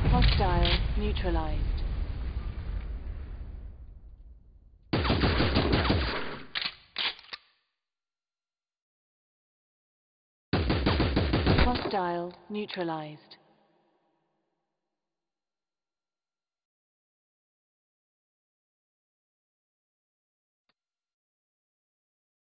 Hostile neutralized. Hostile neutralized.